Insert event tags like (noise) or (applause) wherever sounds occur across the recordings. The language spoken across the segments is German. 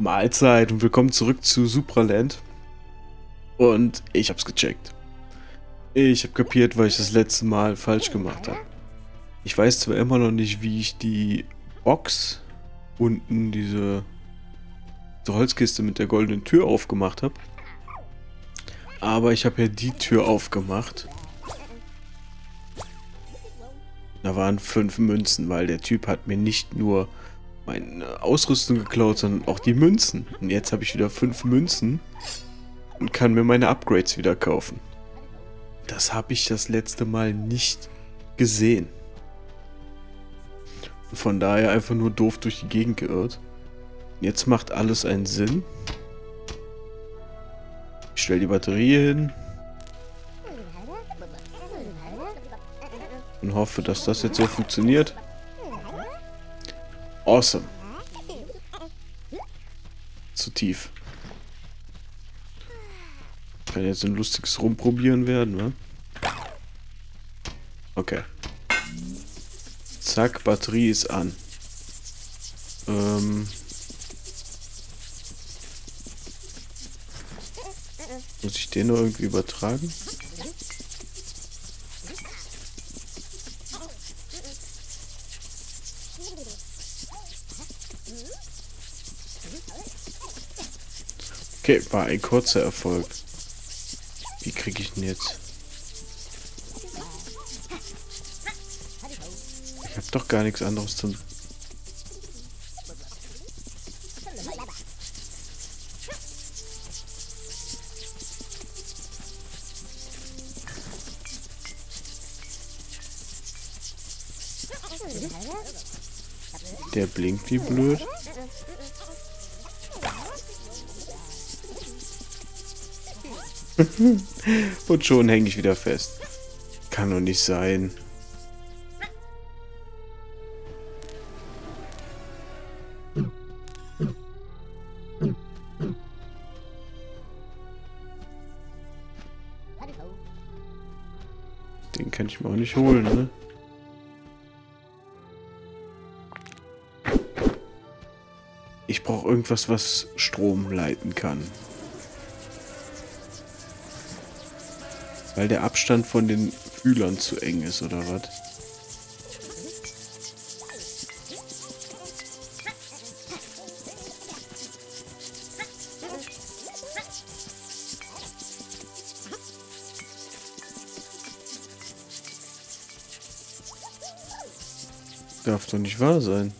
Mahlzeit und willkommen zurück zu Supraland. Und ich hab's gecheckt. Ich hab kapiert, weil ich das letzte Mal falsch gemacht habe. Ich weiß zwar immer noch nicht, wie ich die Box unten, diese, diese Holzkiste mit der goldenen Tür aufgemacht habe. Aber ich habe ja die Tür aufgemacht. Da waren fünf Münzen, weil der Typ hat mir nicht nur meine Ausrüstung geklaut, sondern auch die Münzen. Und jetzt habe ich wieder fünf Münzen und kann mir meine Upgrades wieder kaufen. Das habe ich das letzte Mal nicht gesehen. Von daher einfach nur doof durch die Gegend geirrt. Jetzt macht alles einen Sinn. Ich stelle die Batterie hin. Und hoffe, dass das jetzt so funktioniert. Awesome. Zu tief. Kann jetzt ein lustiges Rumprobieren werden, ne? Okay. Zack, Batterie ist an. Ähm. Muss ich den nur irgendwie übertragen? Okay, war ein kurzer Erfolg. Wie kriege ich denn jetzt? Ich habe doch gar nichts anderes zum... Der blinkt wie blöd. (laughs) Und schon hänge ich wieder fest. Kann doch nicht sein. Den kann ich mir auch nicht holen, ne? Ich brauche irgendwas, was Strom leiten kann. Weil der Abstand von den Fühlern zu eng ist, oder was? Darf doch nicht wahr sein.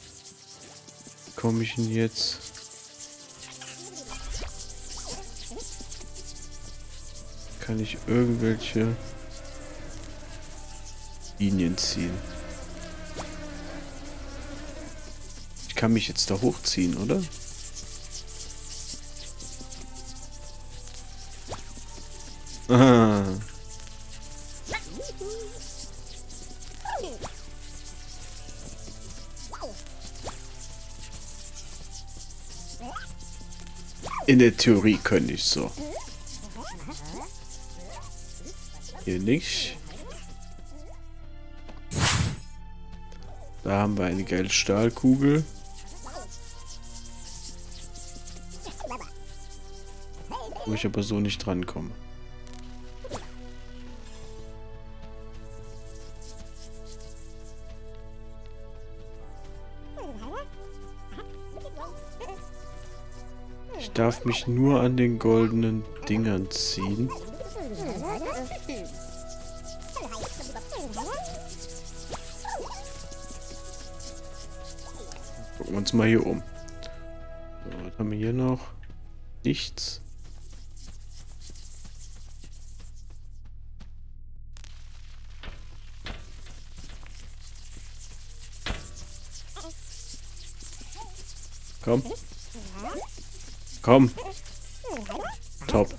Komme ich denn jetzt? Kann ich irgendwelche Linien ziehen. Ich kann mich jetzt da hochziehen, oder? Ah. In der Theorie könnte ich so. Hier nicht. Da haben wir eine geile Stahlkugel. Wo ich aber so nicht drankomme. Ich darf mich nur an den goldenen Dingern ziehen. Uns mal hier um. So, was haben wir hier noch? Nichts. Komm. Komm. Top.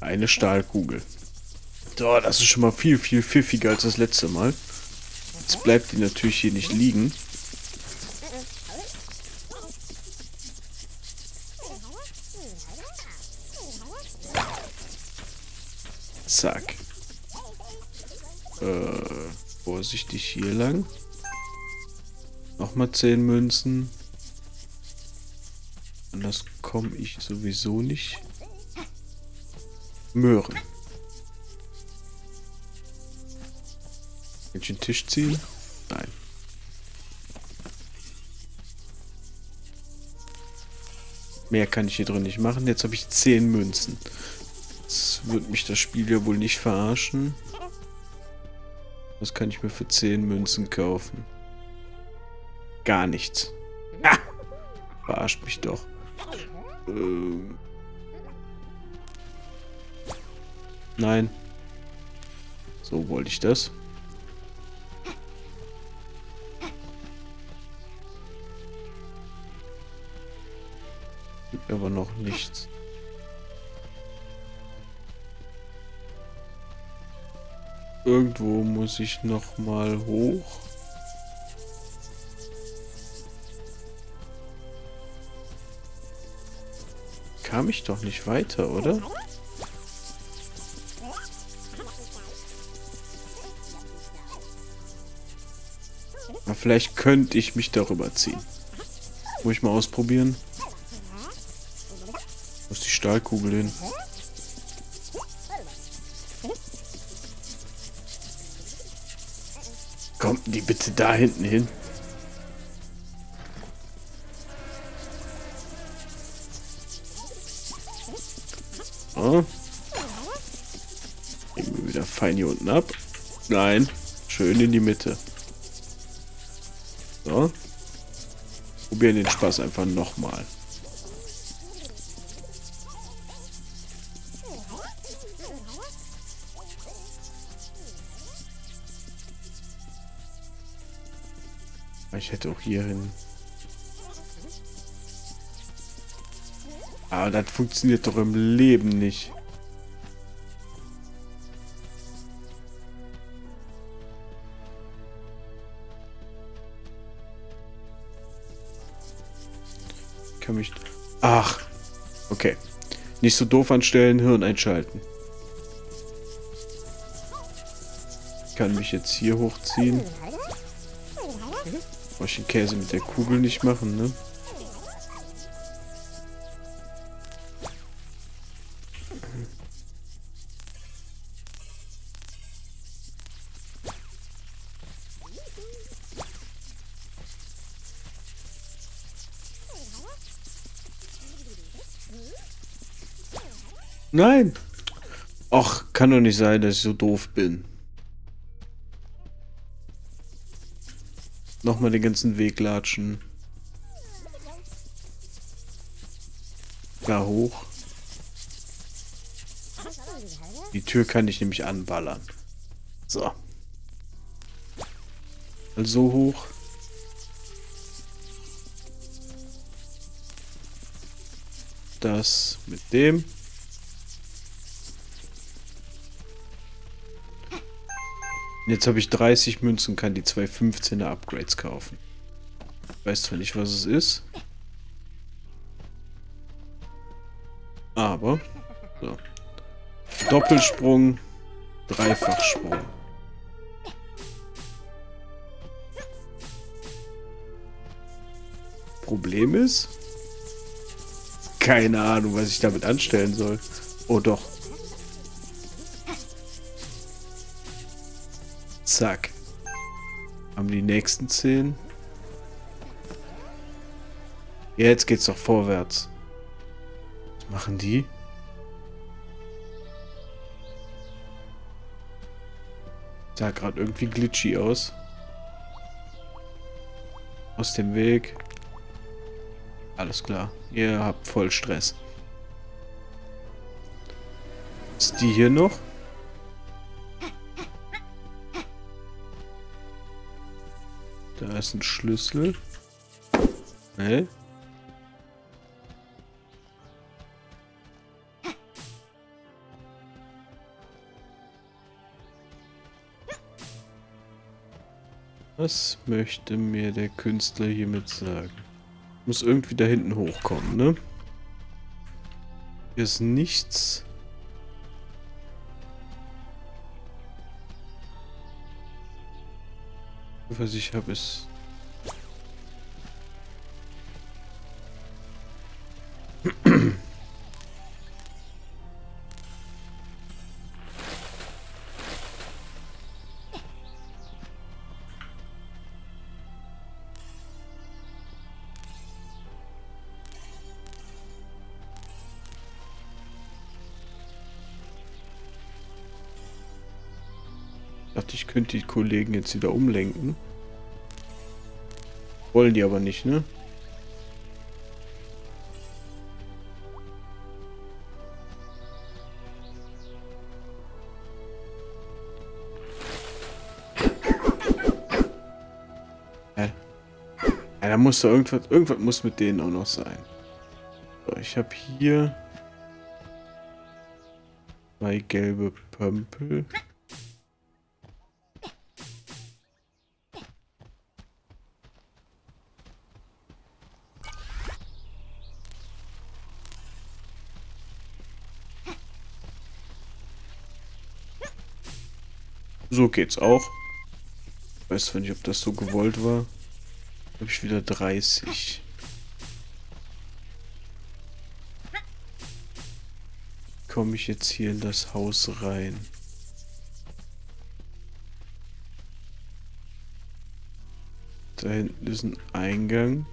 Eine Stahlkugel. So, das ist schon mal viel, viel pfiffiger als das letzte Mal. Jetzt bleibt die natürlich hier nicht liegen. Zack. Äh, vorsichtig hier lang. Nochmal 10 Münzen. Anders komme ich sowieso nicht. Möhren. Kann ich den Tisch ziehen? Nein. Mehr kann ich hier drin nicht machen. Jetzt habe ich 10 Münzen. Jetzt wird mich das Spiel ja wohl nicht verarschen. Was kann ich mir für 10 Münzen kaufen? Gar nichts. Ah! Verarscht mich doch. Ähm. Nein. So wollte ich das. Gibt aber noch nichts. Irgendwo muss ich noch mal hoch. Kam ich doch nicht weiter, oder? Na, vielleicht könnte ich mich darüber ziehen. Muss ich mal ausprobieren. Wo ist die Stahlkugel hin? Kommt die bitte da hinten hin? So. Nehmen wir wieder fein hier unten ab. Nein, schön in die Mitte. So. Probieren den Spaß einfach nochmal. Ich hätte auch hier hin. Aber das funktioniert doch im Leben nicht. Ich kann mich... Ach. Okay. Nicht so doof anstellen, Hirn einschalten. Ich kann mich jetzt hier hochziehen. Brauche ich den Käse mit der Kugel nicht machen, ne? Nein! Ach, kann doch nicht sein, dass ich so doof bin. Nochmal den ganzen Weg latschen. Da hoch. Die Tür kann ich nämlich anballern. So. Also hoch. Das mit dem. Jetzt habe ich 30 Münzen, kann die zwei 15er Upgrades kaufen. Ich weiß zwar nicht, was es ist. Aber, so. Doppelsprung, Dreifachsprung. Problem ist, keine Ahnung, was ich damit anstellen soll. Oh doch, Zack. Haben die nächsten 10. Jetzt geht's doch vorwärts. Was machen die? Sah gerade irgendwie glitchy aus. Aus dem Weg. Alles klar. Ihr habt voll Stress. Ist die hier noch? Da ist ein Schlüssel. Ne? Was möchte mir der Künstler hiermit sagen? Muss irgendwie da hinten hochkommen, ne? Hier ist nichts. Was ich habe, ist... könnte die Kollegen jetzt wieder umlenken. Wollen die aber nicht, ne? Hä? Ja, da muss da irgendwas, irgendwas muss mit denen auch noch sein. So, ich habe hier zwei gelbe Pömpel. So geht's auch. Weiß zwar nicht, ob das so gewollt war. Habe ich wieder 30. Komme ich jetzt hier in das Haus rein? Da hinten ist ein Eingang.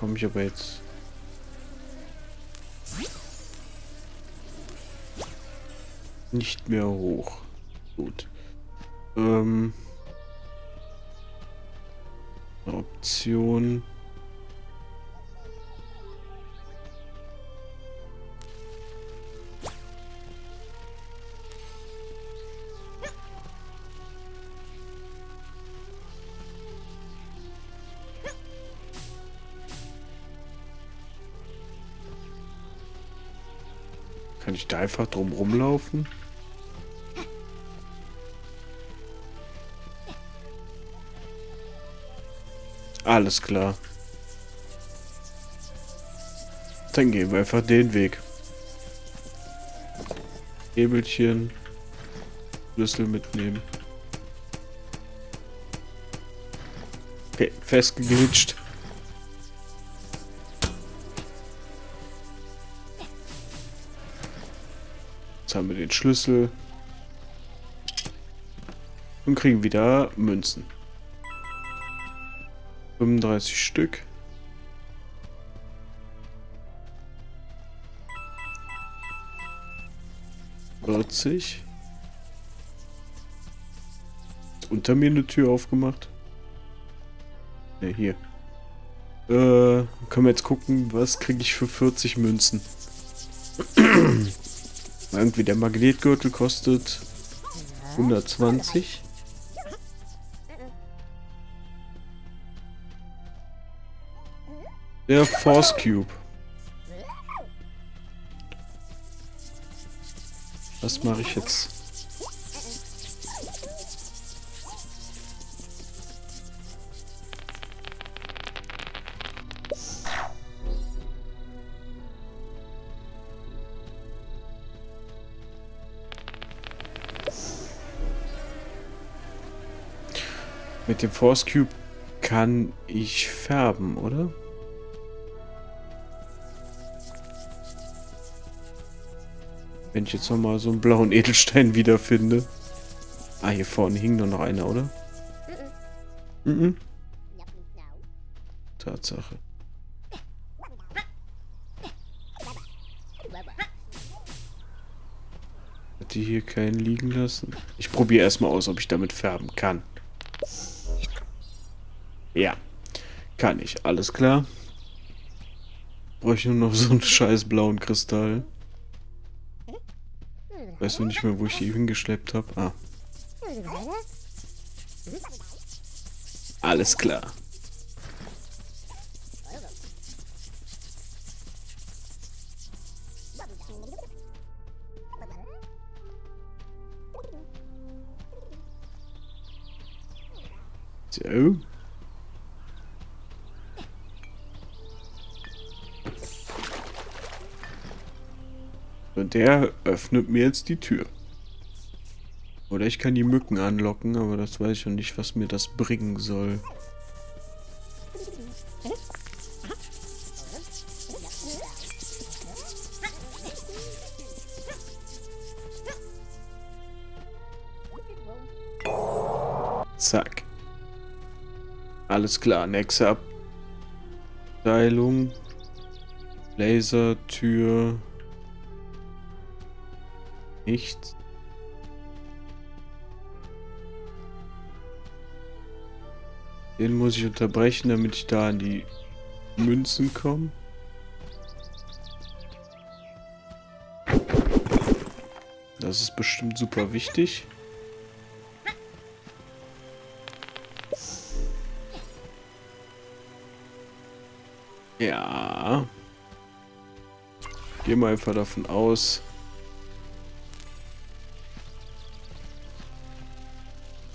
Komme ich aber jetzt... Nicht mehr hoch. Gut. Ähm... Option... einfach drum rumlaufen? Alles klar. Dann gehen wir einfach den Weg. Hebelchen. Schlüssel mitnehmen. Okay, festgeglitscht. Jetzt haben wir den Schlüssel. Und kriegen wieder Münzen. 35 Stück. Vierzig. Unter mir eine Tür aufgemacht. Ne, hier. Äh, können wir jetzt gucken, was kriege ich für 40 Münzen. (clears throat) Irgendwie der Magnetgürtel kostet 120. Der Force Cube. Was mache ich jetzt? Mit dem Force Cube kann ich färben, oder? Wenn ich jetzt nochmal so einen blauen Edelstein (laughs) wiederfinde. Ah, hier vorne hing nur noch einer, oder? Mhm. Tatsache. Hat die hier keinen liegen lassen? Ich probiere erstmal aus, ob ich damit färben kann. Ja. Kann ich. Alles klar. Brauche ich nur noch so einen scheiß blauen Kristall. Weißt du nicht mehr, wo ich die hingeschleppt habe? Ah. Alles klar. So. Der öffnet mir jetzt die Tür. Oder ich kann die Mücken anlocken, aber das weiß ich noch nicht, was mir das bringen soll. Zack. Alles klar, nächste Abteilung. Lasertür. Nichts. Den muss ich unterbrechen, damit ich da an die Münzen komme. Das ist bestimmt super wichtig. Ja. Gehen wir einfach davon aus.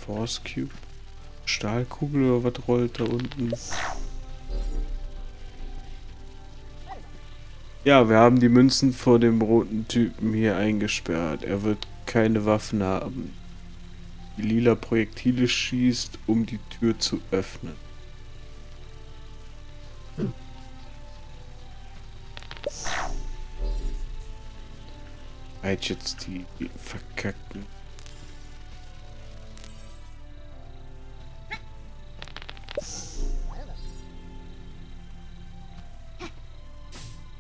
Force Cube. Stahlkugel oder was rollt da unten? Ja, wir haben die Münzen vor dem roten Typen hier eingesperrt. Er wird keine Waffen haben. Die lila Projektile schießt, um die Tür zu öffnen. Halt jetzt die, die verkackten.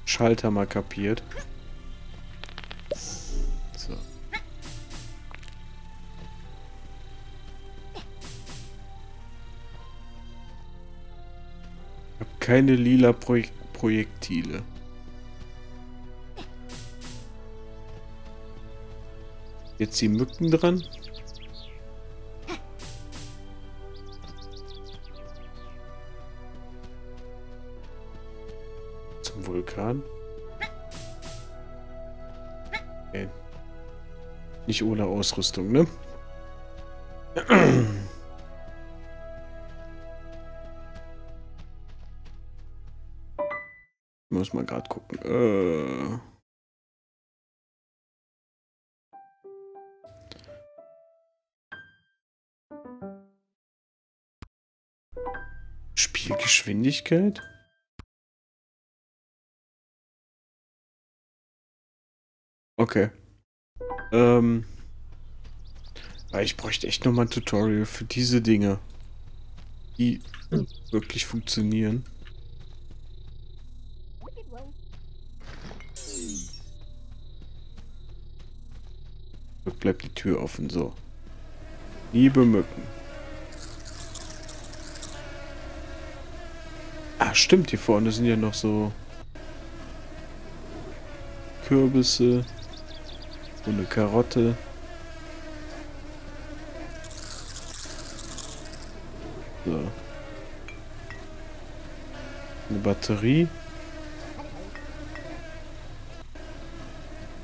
Schalter mal kapiert. So. Ich habe keine lila Projek Projektile. Jetzt die Mücken dran. Vulkan. Okay. Nicht ohne Ausrüstung, ne? Muss mal gerade gucken. Äh Spielgeschwindigkeit? Okay. Ähm. Ich bräuchte echt nochmal ein Tutorial für diese Dinge. Die wirklich funktionieren. Bleibt die Tür offen, so. Liebe Mücken. Ah, stimmt, hier vorne sind ja noch so Kürbisse und eine Karotte. So. Eine Batterie.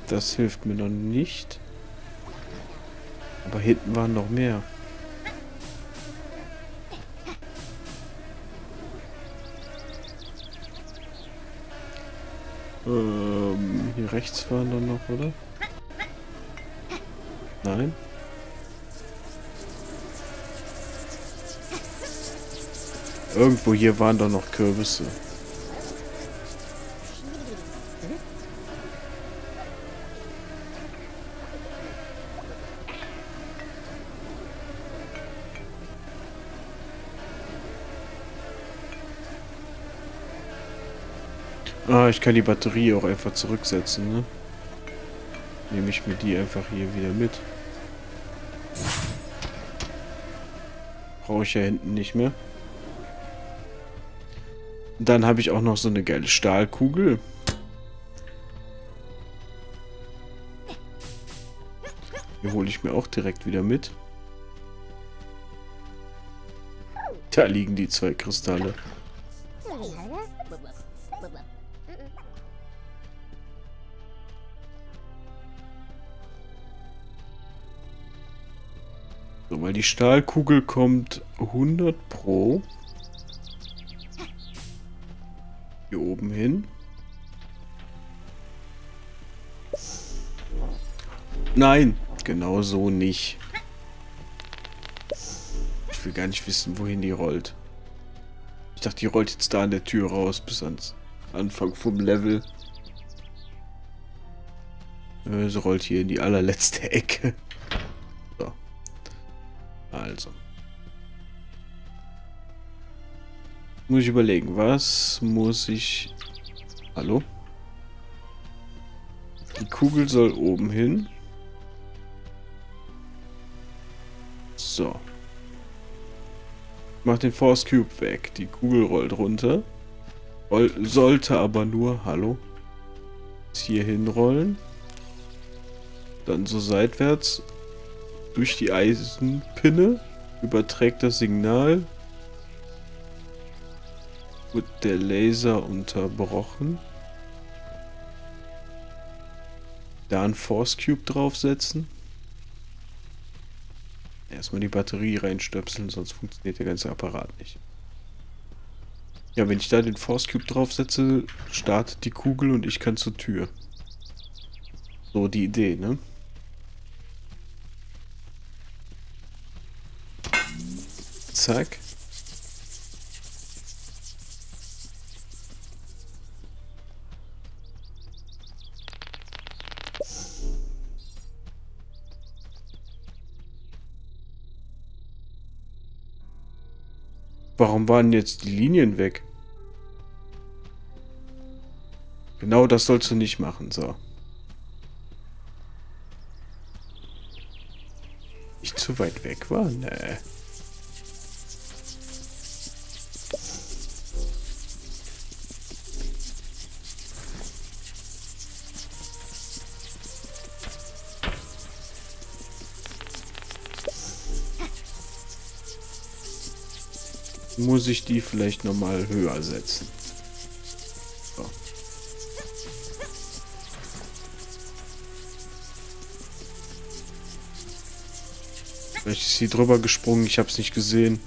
Das hilft mir noch nicht. Aber hinten waren noch mehr. Ähm, hier rechts waren dann noch, oder? Nein? Irgendwo hier waren doch noch Kürbisse. Ah, ich kann die Batterie auch einfach zurücksetzen, ne? Nehme ich mir die einfach hier wieder mit. Brauche ich ja hinten nicht mehr. Dann habe ich auch noch so eine geile Stahlkugel. Die hole ich mir auch direkt wieder mit. Da liegen die zwei Kristalle. Weil die Stahlkugel kommt 100 pro hier oben hin. Nein, genau so nicht. Ich will gar nicht wissen, wohin die rollt. Ich dachte, die rollt jetzt da an der Tür raus bis ans Anfang vom Level. Äh, sie rollt hier in die allerletzte Ecke. So. Also. Muss ich überlegen, was muss ich... Hallo? Die Kugel soll oben hin. So. Mach den Force Cube weg. Die Kugel rollt runter. Roll sollte aber nur, hallo, hier hinrollen. Dann so seitwärts durch die Eisenpinne. Überträgt das Signal. Wird der Laser unterbrochen. Da ein Force Cube draufsetzen. Erstmal die Batterie reinstöpseln, sonst funktioniert der ganze Apparat nicht. Ja, wenn ich da den Force Cube draufsetze, startet die Kugel und ich kann zur Tür. So die Idee, ne? Zack. Warum waren jetzt die Linien weg? Genau das sollst du nicht machen, so. Ich zu weit weg war? Nee. Muss ich die vielleicht nochmal höher setzen. So. Vielleicht ist sie drüber gesprungen, ich habe es nicht gesehen.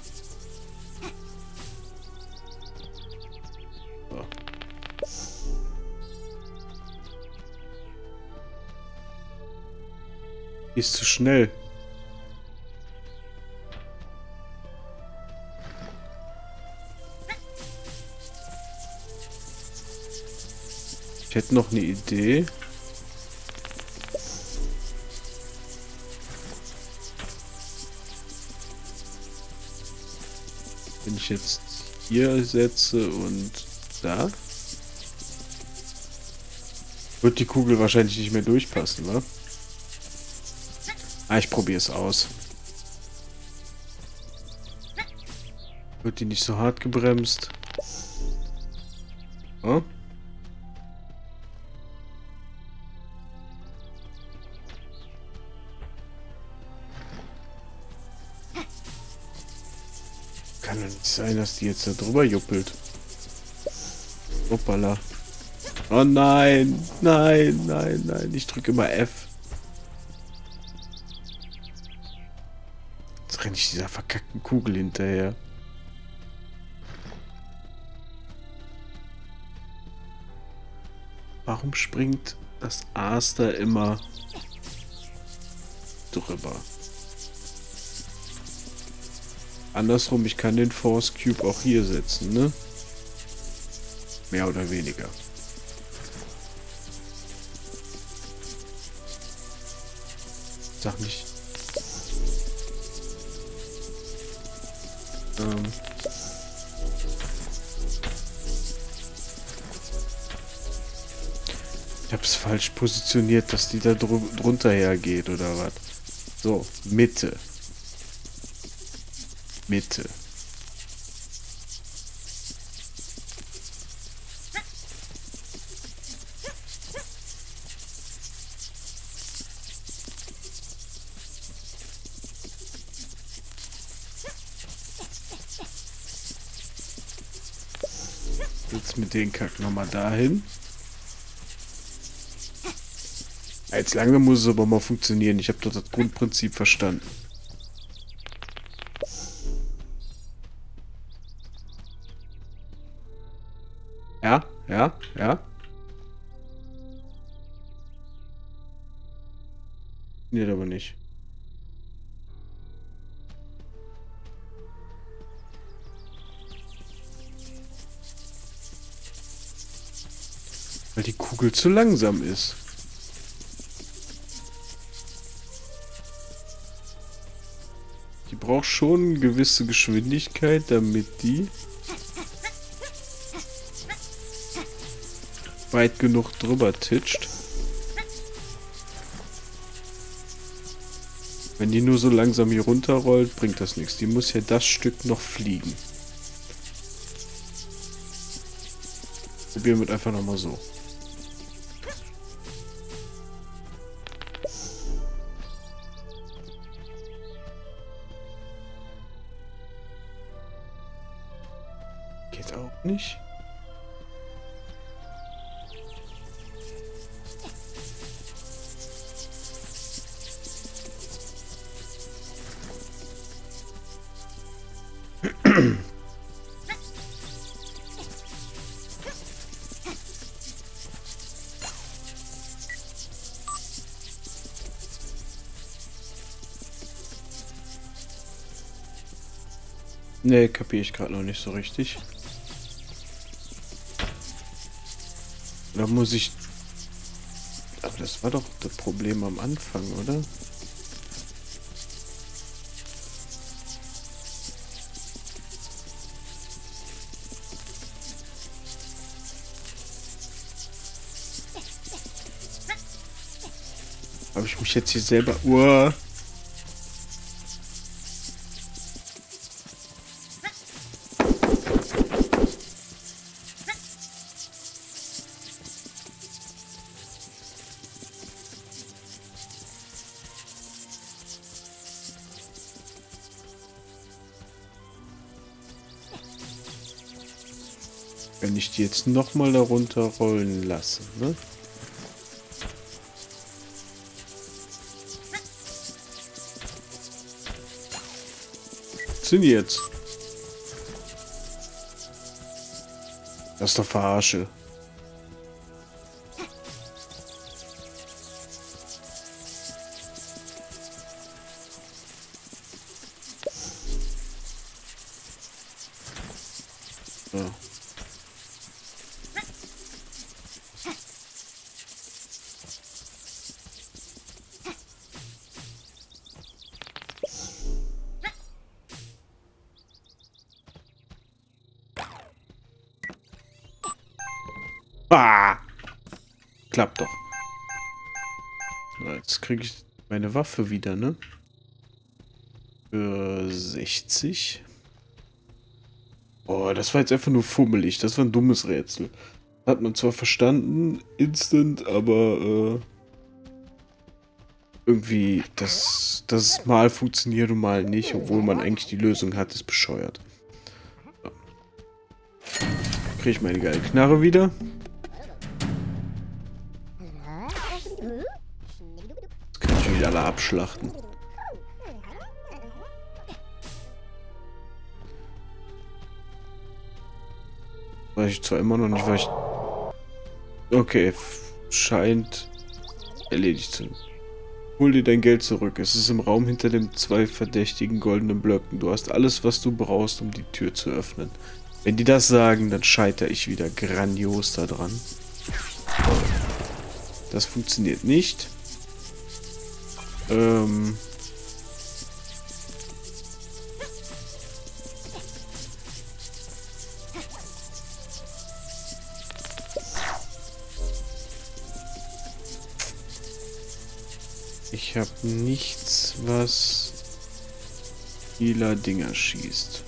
Ist zu schnell. Hätte noch eine Idee. Wenn ich jetzt hier setze und da, wird die Kugel wahrscheinlich nicht mehr durchpassen, wa? Ah, ich probiere es aus. Wird die nicht so hart gebremst? Oh? Sein, dass die jetzt da drüber juppelt. Hoppala. Oh nein, nein, nein, nein. Ich drücke immer F. Jetzt renne ich dieser verkackten Kugel hinterher. Warum springt das Aster immer drüber? Andersrum, ich kann den Force Cube auch hier setzen, ne? Mehr oder weniger. Sag nicht. Ähm. Ich hab's falsch positioniert, dass die da drunter hergeht, oder was? So, Mitte. Mitte. Jetzt mit den Kack nochmal dahin. Jetzt langsam muss es aber mal funktionieren. Ich habe doch das Grundprinzip verstanden. ja? Funktioniert aber nicht. Weil die Kugel zu langsam ist. Die braucht schon eine gewisse Geschwindigkeit, damit die weit genug drüber titscht. Wenn die nur so langsam hier runterrollt, bringt das nichts. Die muss ja das Stück noch fliegen. Probieren wir einfach nochmal so. Ne, kapiere ich gerade noch nicht so richtig. Da muss ich... Aber das war doch das Problem am Anfang, oder? Habe ich mich jetzt hier selber... Uah. Jetzt nochmal darunter rollen lasse, ne? Sind jetzt? Das ist doch Verarsche. Kriege ich meine Waffe wieder, ne? Für 60. Boah, das war jetzt einfach nur fummelig. Das war ein dummes Rätsel. Hat man zwar verstanden, instant, aber äh, irgendwie, dass das mal funktioniert und mal nicht, obwohl man eigentlich die Lösung hat, ist bescheuert. So. Kriege ich meine geile Knarre wieder. Wieder alle abschlachten. Weiß ich zwar immer noch nicht, weil ich... Okay, scheint erledigt zu sein. Hol dir dein Geld zurück. Es ist im Raum hinter den zwei verdächtigen goldenen Blöcken. Du hast alles, was du brauchst, um die Tür zu öffnen. Wenn die das sagen, dann scheitere ich wieder grandios daran. Das funktioniert nicht. Ähm... Ich habe nichts, was lila Dinger schießt.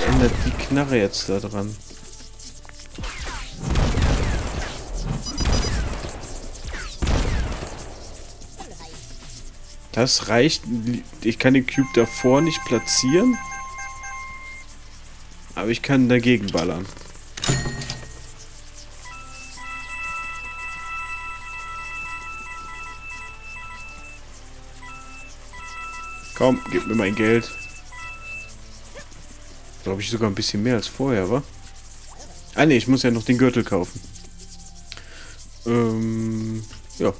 Was ändert die Knarre jetzt da dran? Das reicht. Ich kann den Cube davor nicht platzieren. Aber ich kann dagegen ballern. Komm, gib mir mein Geld glaube ich, sogar ein bisschen mehr als vorher, war. Ah ne, ich muss ja noch den Gürtel kaufen. Ähm, ja.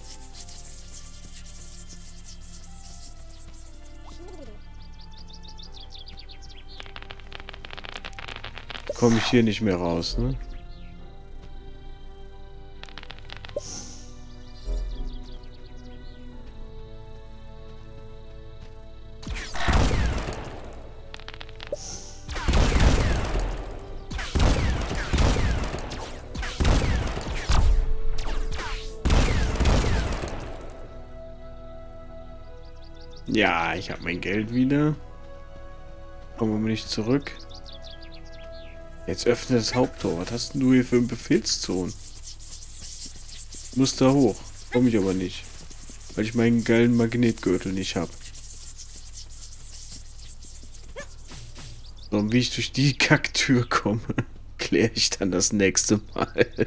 Komme ich hier nicht mehr raus, ne? Ich habe mein Geld wieder. Kommen wir nicht zurück. Jetzt öffne das Haupttor. Was hast denn du hier für einen Befehlston? Muss da hoch. Komme ich aber nicht. Weil ich meinen geilen Magnetgürtel nicht habe. So, und wie ich durch die (laughs) Kacktür komme, kläre ich dann das nächste Mal. (laughs)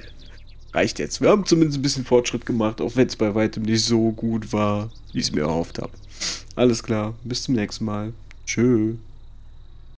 Reicht jetzt. Wir haben zumindest ein bisschen Fortschritt gemacht, auch wenn es bei weitem nicht so gut war, wie ich es mir erhofft habe. Alles klar, bis zum nächsten Mal. Tschö.